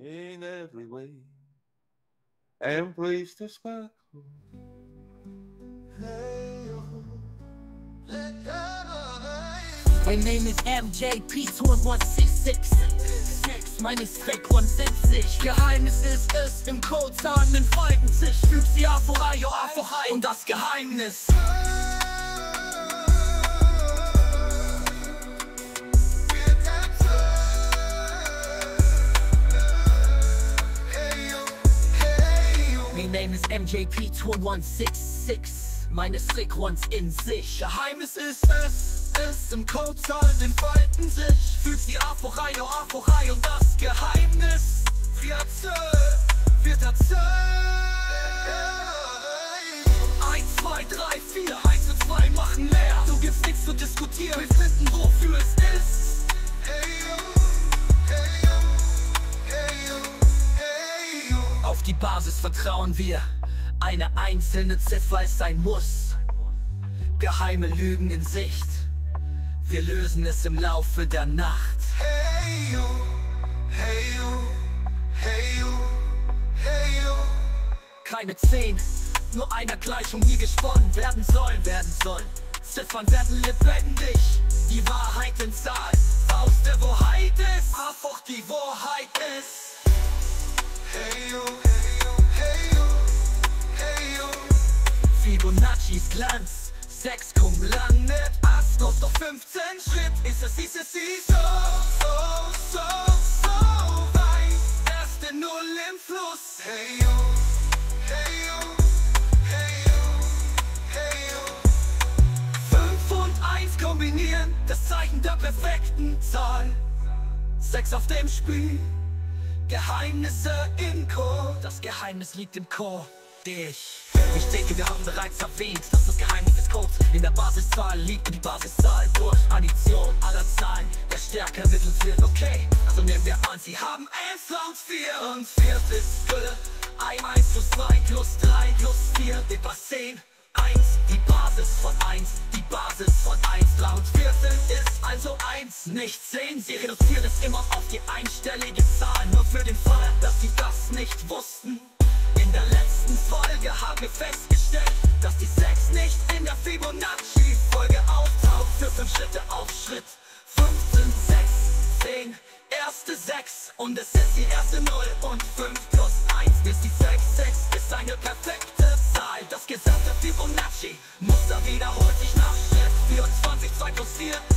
in every way and please the sparkle. My name is MJP2166. Meine ist Fake 170. Geheimnis ist es, im Code Zahlen entfalten sich. Füg sie A vor yo A vor High. Und das Geheimnis. My name is MJP2166. Meine Sick Ones in sich. Geheimnis ist es, es im Code Zahlen entfalten sich. Füg sie A vor A, yo A vor High. Und das Geheimnis wird wird erzählt. 1, 2, 3, 4, 1 und 2 machen leer. Du gibst nichts zu diskutieren, wir finden, wofür es Auf die Basis vertrauen wir. Eine einzelne Ziffer ist ein Muss. Geheime Lügen in Sicht. Wir lösen es im Laufe der Nacht. Hey yo, hey yo, hey yo, hey yo. Keine zehn, nur einer Gleichung, die gesponnen werden sollen, werden sollen. Ziffern werden lebendig, die Wahrheit in Zahl. Aus der Wahrheit ist, einfach die Wahrheit ist. Hey yo, Fibonacci's Glanz, 6 cum landet, Ast auf doch 15 Schritt, ist es, ist es, ist so, so, so, so weit. Erste Null im Fluss, hey yo, hey yo, hey yo, hey yo. 5 und 1 kombinieren, das Zeichen der perfekten Zahl. 6 auf dem Spiel, Geheimnisse im Chor. Das Geheimnis liegt im Chor. Dich. Ich denke, wir haben bereits erwähnt, dass das Geheimnis des Codes in der Basiszahl liegt. Die Basiszahl durch Addition aller Zahlen. Der Stärke mittels wird okay. Also nehmen wir an, sie haben 1 und 4 und 4 ist Fülle. 1 plus 2 plus 3 plus 4 etwa 10. 1, die Basis von 1, die Basis von 1, 3 und 4 sind ist also 1, nicht 10. Sie reduzieren es immer auf die einstellige Zahl, nur für den Fall, dass sie das nicht wussten. Haben wir festgestellt, dass die 6 nicht in der Fibonacci-Folge auftaucht. Für 5 Schritte auf Schritt. 15, 6, 10, erste 6 und es ist die erste 0 und 5 plus 1 ist die 6, 6 ist eine perfekte Zahl. Das gesamte Fibonacci-Muster wiederholt sich nach Schritt. 24, 2 plus 4